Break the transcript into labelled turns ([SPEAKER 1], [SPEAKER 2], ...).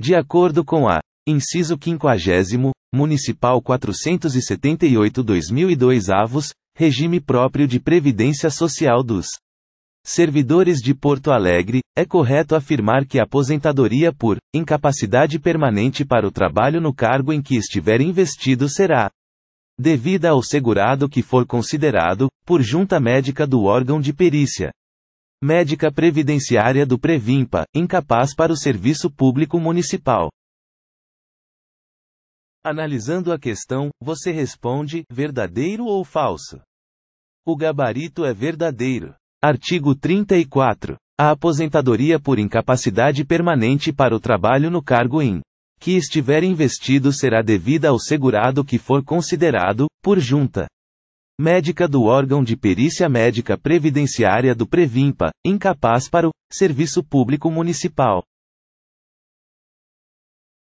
[SPEAKER 1] De acordo com a Inciso 50, Municipal 478-2002 avos, Regime próprio de Previdência Social dos Servidores de Porto Alegre, é correto afirmar que a aposentadoria por incapacidade permanente para o trabalho no cargo em que estiver investido será devida ao segurado que for considerado, por junta médica do órgão de perícia médica previdenciária do Previmpa, incapaz para o serviço público municipal. Analisando a questão, você responde: verdadeiro ou falso? O gabarito é verdadeiro. Artigo 34. A aposentadoria por incapacidade permanente para o trabalho no cargo em que estiver investido será devida ao segurado que for considerado, por junta médica do órgão de perícia médica previdenciária do Previmpa, incapaz para o serviço público municipal.